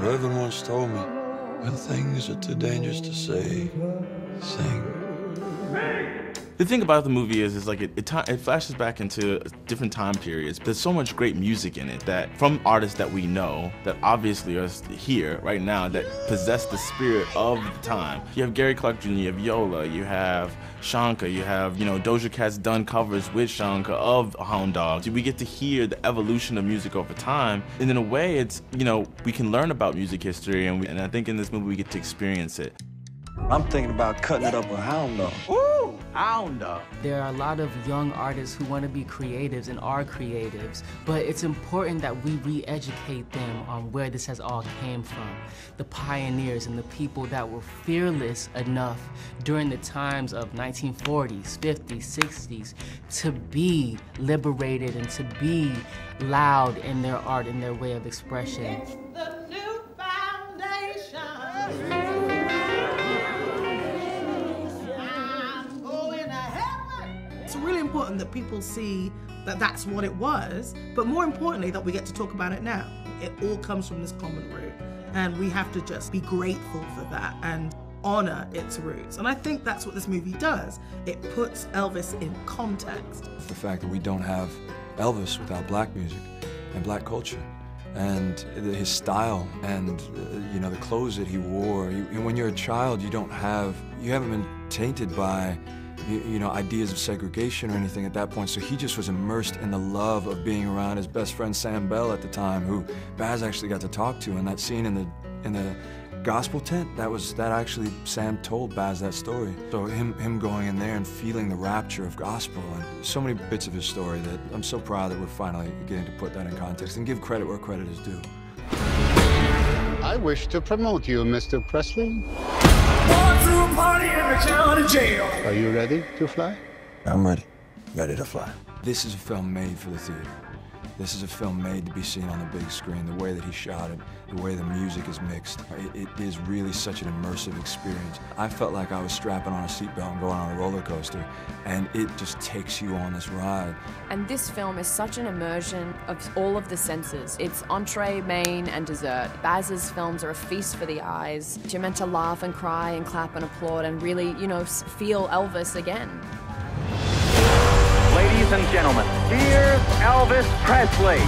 Reverend once told me, when things are too dangerous to say, sing. The thing about the movie is, is like it, it, it, flashes back into different time periods. There's so much great music in it that from artists that we know that obviously are here right now that possess the spirit of the time. You have Gary Clark Jr., you have Yola, you have Shonka, you have, you know, Doja Cat's done covers with Shonka of Hound Dogs. We get to hear the evolution of music over time. And in a way, it's, you know, we can learn about music history and, we, and I think in this movie we get to experience it. I'm thinking about cutting it up with Hound Dog. Ooh, Hound Dog. There are a lot of young artists who want to be creatives and are creatives, but it's important that we re-educate them on where this has all came from. The pioneers and the people that were fearless enough during the times of 1940s, 50s, 60s to be liberated and to be loud in their art and their way of expression. Important that people see that that's what it was, but more importantly, that we get to talk about it now. It all comes from this common root, and we have to just be grateful for that and honor its roots. And I think that's what this movie does. It puts Elvis in context. The fact that we don't have Elvis without black music and black culture and his style and uh, you know the clothes that he wore. You, when you're a child, you don't have you haven't been tainted by you, know, ideas of segregation or anything at that point. So he just was immersed in the love of being around his best friend Sam Bell at the time, who Baz actually got to talk to. And that scene in the in the gospel tent, that was that actually Sam told Baz that story. So him him going in there and feeling the rapture of gospel and so many bits of his story that I'm so proud that we're finally getting to put that in context and give credit where credit is due. I wish to promote you, Mr. Presley. Are you ready to fly? I'm ready. Ready to fly. This is a film made for the theater. This is a film made to be seen on the big screen. The way that he shot it, the way the music is mixed, it, it is really such an immersive experience. I felt like I was strapping on a seatbelt and going on a roller coaster, and it just takes you on this ride. And this film is such an immersion of all of the senses. It's entree, main, and dessert. Baz's films are a feast for the eyes. You're meant to laugh and cry and clap and applaud and really, you know, feel Elvis again. Ladies and gentlemen, here's Elvis Presley.